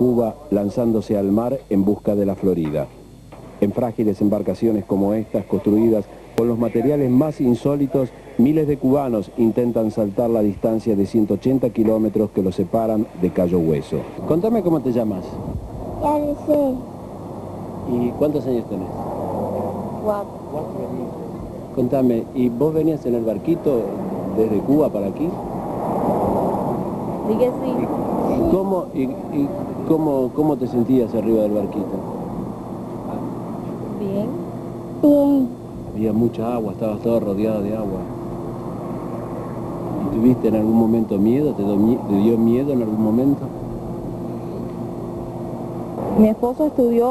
Cuba lanzándose al mar en busca de la Florida. En frágiles embarcaciones como estas, construidas con los materiales más insólitos, miles de cubanos intentan saltar la distancia de 180 kilómetros que los separan de Cayo Hueso. Contame cómo te llamas. sé. ¿Y cuántos años tenés? Cuatro. Contame, ¿y vos venías en el barquito desde Cuba para aquí? Dije sí. ¿Y cómo, y, y cómo, cómo te sentías arriba del barquito? Bien. Bien. Había mucha agua, estabas todo rodeado de agua. ¿Y tuviste en algún momento miedo? ¿Te, dio mie- te dio miedo en algún momento? Mi esposo estudió,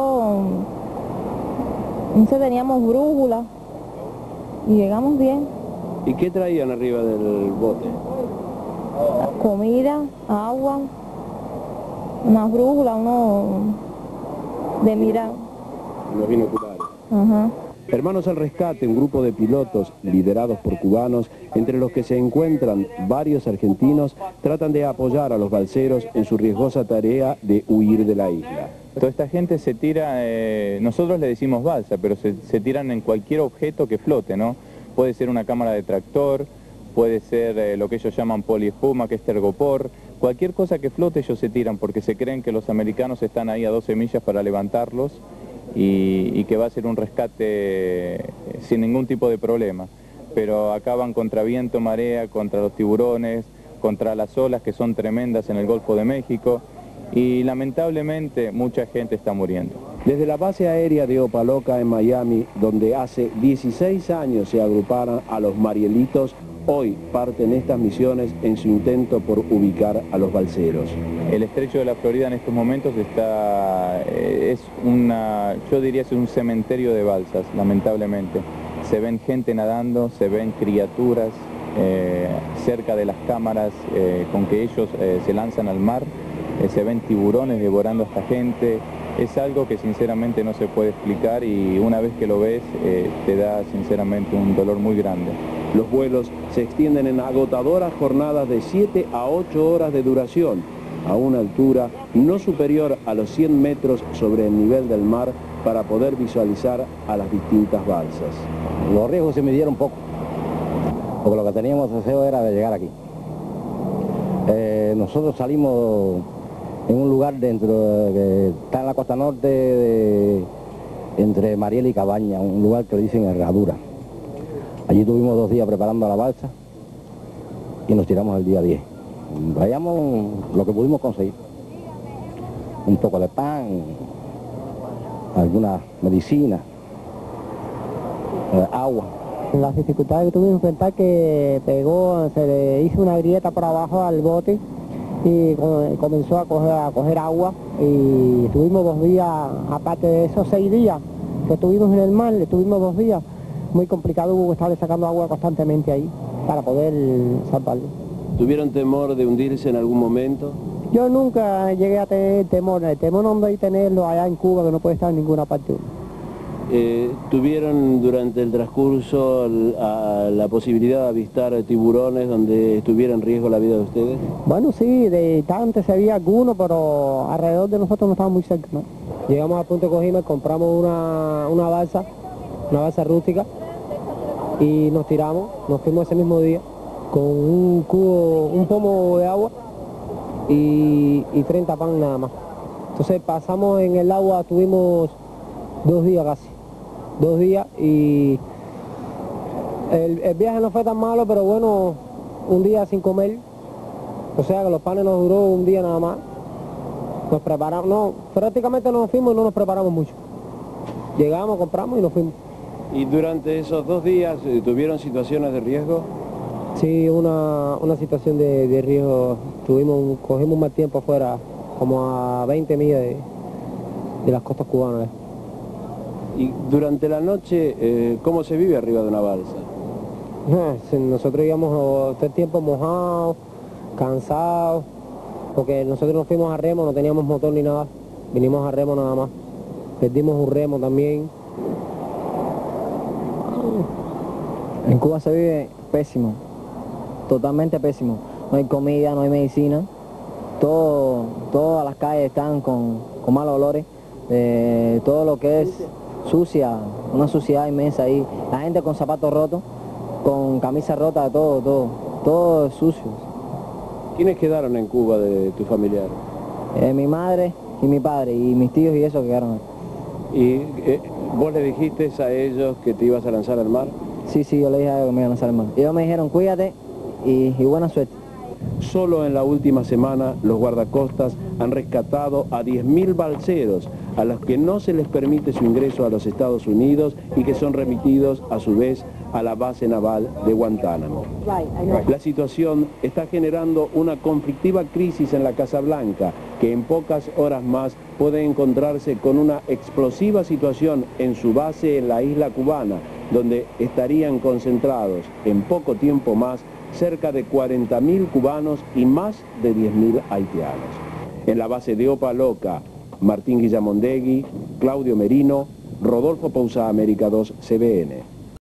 entonces teníamos brújula y llegamos bien. ¿Y qué traían arriba del bote? Comida, agua, una brújula, uno de mirar. Los binoculares. Ajá. Hermanos al Rescate, un grupo de pilotos liderados por cubanos, entre los que se encuentran varios argentinos, tratan de apoyar a los balseros en su riesgosa tarea de huir de la isla. Toda esta gente se tira, eh, nosotros le decimos balsa, pero se, se tiran en cualquier objeto que flote, ¿no? Puede ser una cámara de tractor, puede ser eh, lo que ellos llaman poliespuma, que es tergopor, cualquier cosa que flote ellos se tiran porque se creen que los americanos están ahí a 12 millas para levantarlos y, y que va a ser un rescate eh, sin ningún tipo de problema. Pero acaban contra viento, marea, contra los tiburones, contra las olas que son tremendas en el Golfo de México y lamentablemente mucha gente está muriendo. Desde la base aérea de Opaloca en Miami, donde hace 16 años se agruparon a los Marielitos, hoy parten estas misiones en su intento por ubicar a los balseros. El estrecho de la Florida en estos momentos está, eh, es una, yo diría es un cementerio de balsas, lamentablemente. Se ven gente nadando, se ven criaturas eh, cerca de las cámaras eh, con que ellos se lanzan al mar, se ven tiburones devorando a esta gente. Es algo que sinceramente no se puede explicar y una vez que lo ves eh, te da sinceramente un dolor muy grande. Los vuelos se extienden en agotadoras jornadas de 7 a 8 horas de duración, a una altura no superior a los 100 metros sobre el nivel del mar para poder visualizar a las distintas balsas. Los riesgos se midieron poco, porque lo que teníamos deseo era de llegar aquí. Eh, nosotros salimos en un lugar dentro de, que está en la costa norte de- entre Mariel y Cabaña, un lugar que le dicen Herradura. Allí tuvimos dos días preparando la balsa y nos tiramos el día 10. Vayamos lo que pudimos conseguir. Un poco de pan, alguna medicina, eh, agua. Las dificultades que tuvimos fue enfrentar que pegó, se le hizo una grieta por abajo al bote y co- comenzó a coger, a coger agua y estuvimos dos días, aparte de esos seis días que estuvimos en el mar, estuvimos dos días, muy complicado, hubo que estarle sacando agua constantemente ahí para poder salvarlo. ¿Tuvieron temor de hundirse en algún momento? Yo nunca llegué a tener temor, el temor no hay tenerlo allá en Cuba que no puede estar en ninguna parte. Eh, ¿Tuvieron durante el transcurso l- a- la posibilidad de avistar tiburones donde estuviera en riesgo la vida de ustedes? Bueno, sí, de se había alguno, pero alrededor de nosotros no estaba muy cerca. Llegamos a Punto Cojima, compramos una, una balsa, una balsa rústica, y nos tiramos, nos fuimos ese mismo día, con un cubo, un pomo de agua y, y 30 pan nada más. Entonces pasamos en el agua, tuvimos dos días casi, dos días y el, el viaje no fue tan malo, pero bueno, un día sin comer, o sea que los panes nos duró un día nada más. Nos preparamos, no, prácticamente nos fuimos y no nos preparamos mucho. Llegamos, compramos y nos fuimos. ¿Y durante esos dos días eh, tuvieron situaciones de riesgo? Sí, una, una situación de, de riesgo. Tuvimos, cogimos más tiempo afuera, como a 20 millas de, de las costas cubanas. ¿Y durante la noche eh, cómo se vive arriba de una balsa? Nosotros íbamos todo el tiempo mojados, cansados, porque nosotros nos fuimos a remo, no teníamos motor ni nada, vinimos a remo nada más. Perdimos un remo también. En Cuba se vive pésimo, totalmente pésimo. No hay comida, no hay medicina. todo, todas las calles están con, con malos olores, eh, todo lo que es sucia, una suciedad inmensa ahí, la gente con zapatos rotos, con camisa rota, todo, todo, todo es sucio. ¿Quiénes quedaron en Cuba de tu familiar? Eh, mi madre y mi padre y mis tíos y eso quedaron. ¿Y eh, vos le dijiste a ellos que te ibas a lanzar al mar? Sí, sí, yo le dije a ellos que me iban a lanzar al mar. Ellos me dijeron cuídate y, y buena suerte. Solo en la última semana los guardacostas han rescatado a 10.000 balseros a los que no se les permite su ingreso a los Estados Unidos y que son remitidos a su vez a la base naval de Guantánamo. La situación está generando una conflictiva crisis en la Casa Blanca que en pocas horas más puede encontrarse con una explosiva situación en su base en la isla cubana donde estarían concentrados en poco tiempo más cerca de 40.000 cubanos y más de 10.000 haitianos. En la base de Opa Loca, Martín Guillamondegui, Claudio Merino, Rodolfo Pousa, América 2, CBN.